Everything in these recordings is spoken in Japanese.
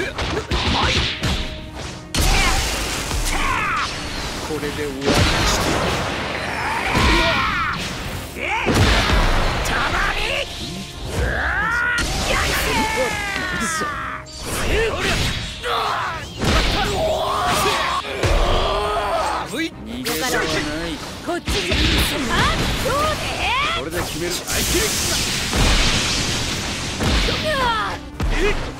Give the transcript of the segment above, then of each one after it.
これで終わりにしてこっちじゃあどうでこれで決める。なか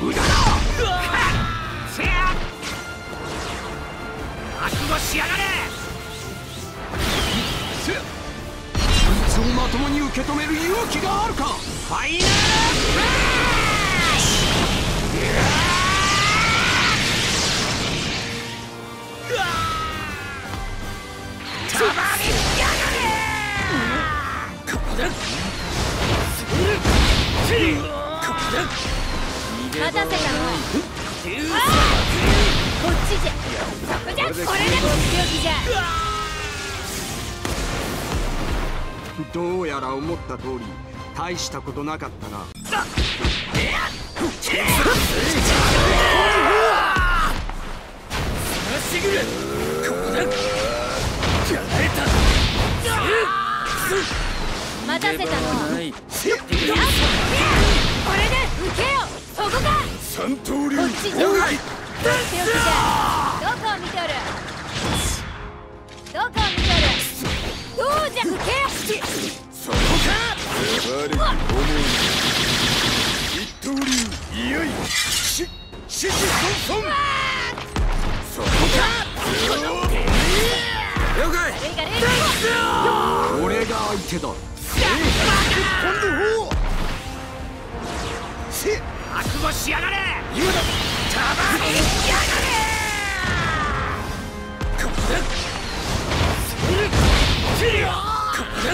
無駄だ気があるか？ファイナどうやら思った通り大したことなかったなしぐれここだやられた待たせたの。ないこれで受けよそこか。三刀流。こっちじゃ強気じゃどこを見ておる？悪く思う一刀流いよいしししそんそんそこか了解悪いがれが相手だ今度せ覚悟しやがれ言うなたまにやがれここれ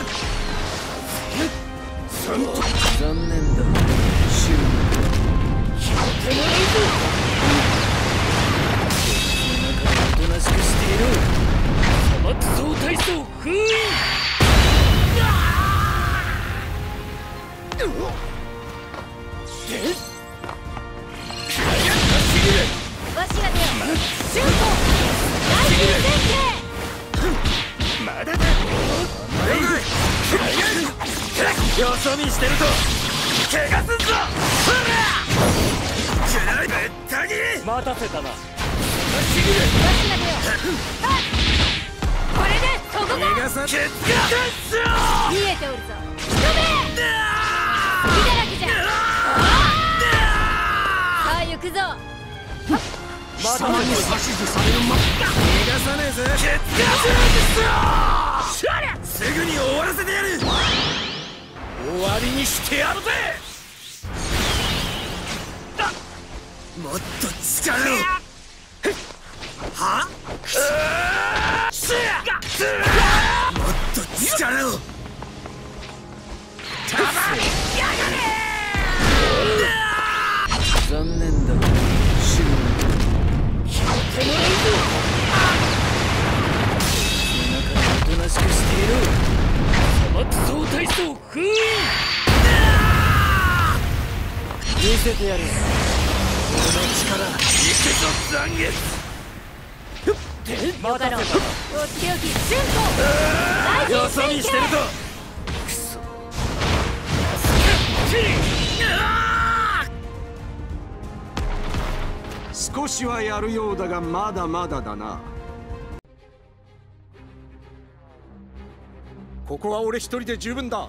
ここだよそ見してると怪我すんぞほらったぎ待たせたなわしこれでそこか逃がさ見えておるぞ飛べ隙だらけじゃさあ行くぞ貴様に指図されるま逃がさねえぜケツがしゃりゃすぐに終わらせてやるりにしてやるぜ！もっと力を。は？もっと力をたまにや！がれ残念だシュー聞いてもぞ砂漠総体操封印見せてやる俺の力行けぞ残月よかろうとっておきシュート大よそ戦戦見してるとクソ少しはやるようだがまだまだだなここは俺一人で十分だ。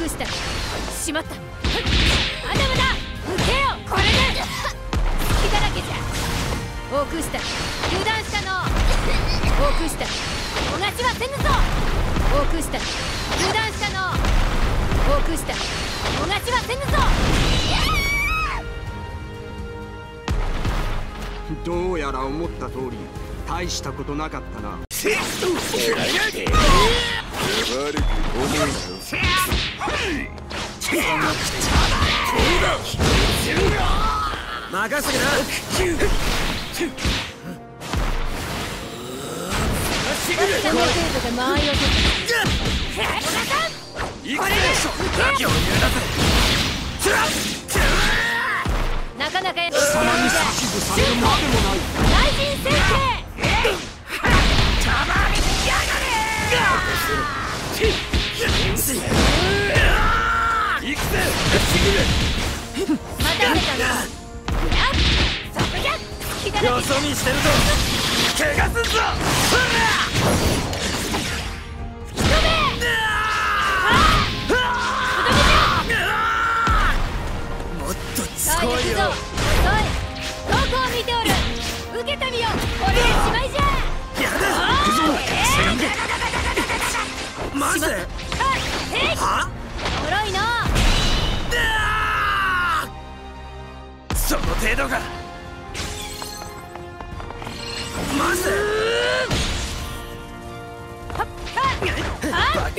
あオークスターしまった。まだ。まだ受けよこれで。隙だらけじゃ。オークスター油断したの。オークスターおがちはせぬぞ。オークスター油断したの。オークスターおがちはせぬぞ。どうやら思った通り大したことなかったな任せてな。わずかの程度で間合いを取った小田さんこれで。受けよなかなかや貴様に指図されるまでもない大臣宣誓ま好きだらけそ見してるぞ。怪我すんぞ。もっといどこを見ておる受けたみよこれでしまいじゃやだ。行くぞマジでえいはおもろいのその程度がマジではっはっ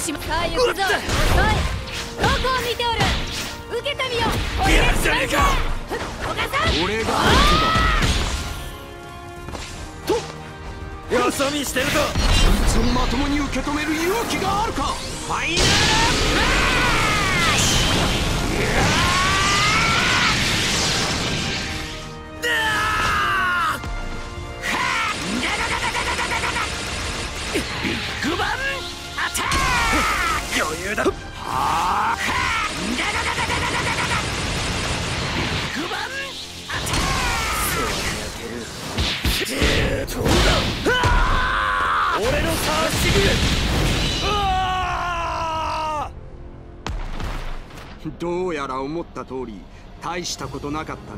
しまさあ行くぞ遅いどこを見ておる受けたみよこれでしまいじゃお母さん俺が相よそ見してるぞ手だこいつをまともに受け止める勇気があるかファイナルどうやら思った通り大したことなかったな。